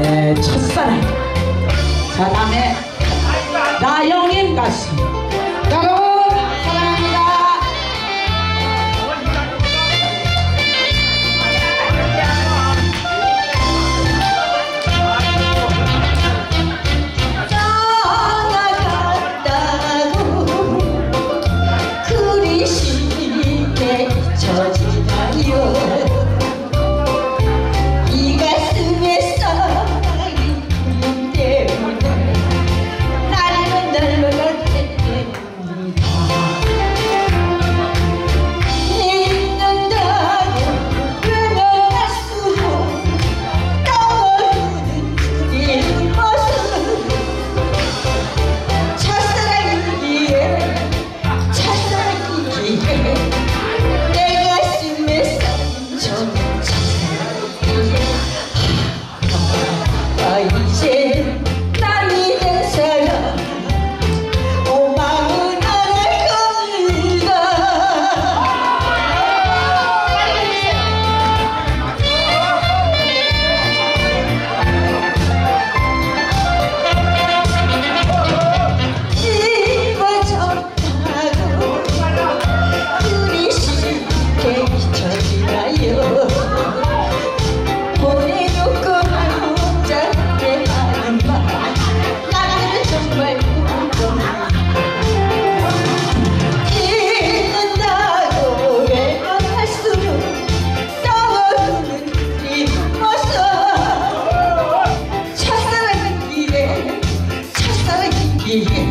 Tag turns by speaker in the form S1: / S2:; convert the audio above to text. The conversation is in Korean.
S1: 에, 첫사랑. 자 다음에 나영인 가수.
S2: 여러분 사랑합니다. 떠나갔다고 그리 쉽게 젖은 谢谢